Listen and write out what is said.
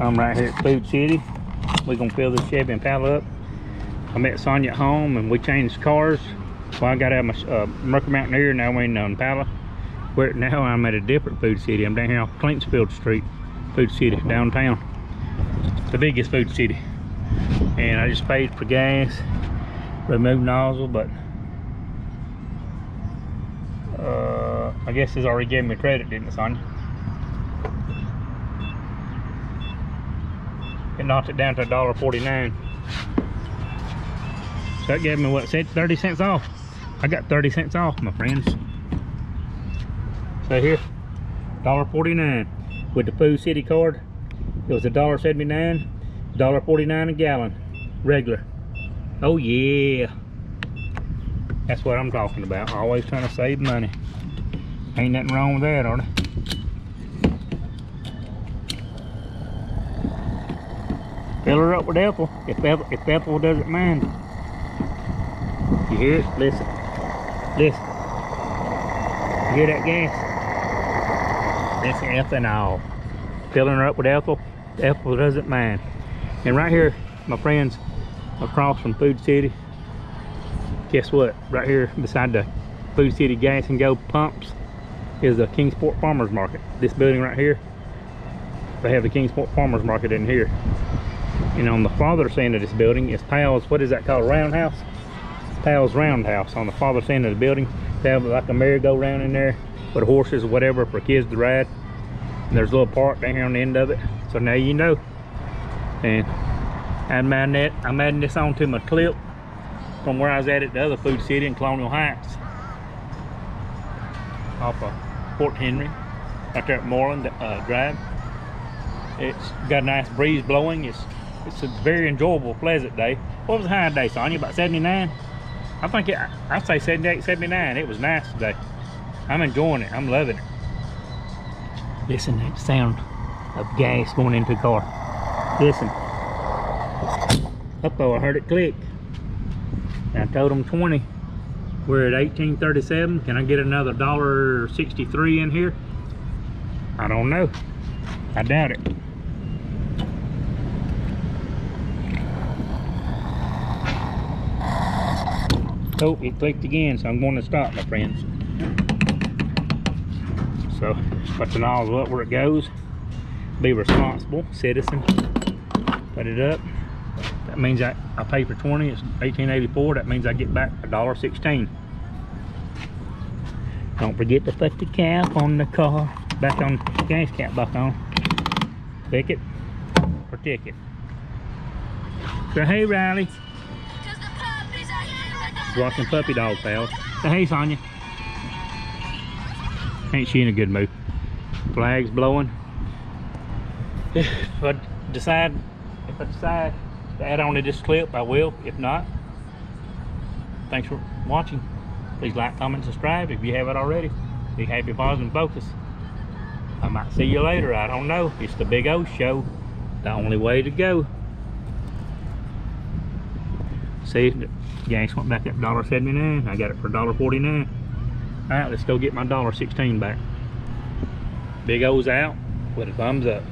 I'm right here at Food City. We're gonna fill this Chevy Impala up. I met Sonya at home and we changed cars. Well, I got out of my uh, Mercury Mountaineer, now we're in uh, Impala. Where now I'm at a different Food City. I'm down here off Clinchfield Street, Food City, downtown. The biggest Food City. And I just paid for gas, removed nozzle, but uh, I guess it's already gave me credit, didn't it, Sonya? It knocked it down to $1.49. So that gave me what, said 30 cents off. I got 30 cents off, my friends. So here, $1.49 with the Food City card. It was $1.79, $1.49 a gallon, regular. Oh yeah. That's what I'm talking about. Always trying to save money. Ain't nothing wrong with that, are there? Fill her up with Ethel, if Ethel, if Ethel doesn't mind. You hear it? Listen. Listen. You hear that gas? That's ethanol. Filling her up with Ethel, Ethel doesn't mind. And right here, my friends, across from Food City, guess what? Right here beside the Food City Gas and Go pumps is the Kingsport Farmers Market. This building right here, they have the Kingsport Farmers Market in here. And on the farther end of this building is Powell's, what is that called, Roundhouse? Powell's Roundhouse on the farther end of the building. They have like a merry-go-round in there with horses or whatever for kids to ride. And there's a little park down here on the end of it. So now you know. And I'm adding, that, I'm adding this onto my clip from where I was at at the other food city in Colonial Heights. Off of Fort Henry, right there at Moreland uh, Drive. It's got a nice breeze blowing. It's it's a very enjoyable, pleasant day. What was the high day, Sonya? About 79? I think it, I'd say 78, 79. It was nice today. I'm enjoying it. I'm loving it. Listen to sound of gas going into the car. Listen. Uh-oh, I heard it click. I told them 20. We're at 1837. Can I get another dollar 63 in here? I don't know. I doubt it. It clicked again, so I'm going to stop, my friends. So, put the nozzle up where it goes. Be responsible, citizen. Put it up. That means I, I pay for 20, it's 1884. That means I get back a dollar 16. Don't forget to put the cap on the car. Back on, gas cap back on. Ticket or ticket. So, hey, Riley. Walking puppy dog pals. So, hey, Sonya. Ain't she in a good mood? Flags blowing. If I decide, if I decide to add on to this clip, I will. If not, thanks for watching. Please like, comment, subscribe if you haven't already. Be happy, positive, and focus. I might see you later. I don't know. It's the Big O Show. The only way to go. See, the gas went back up $1.79. I got it for $1.49. All right, let's go get my $1.16 back. Big O's out with a thumbs up.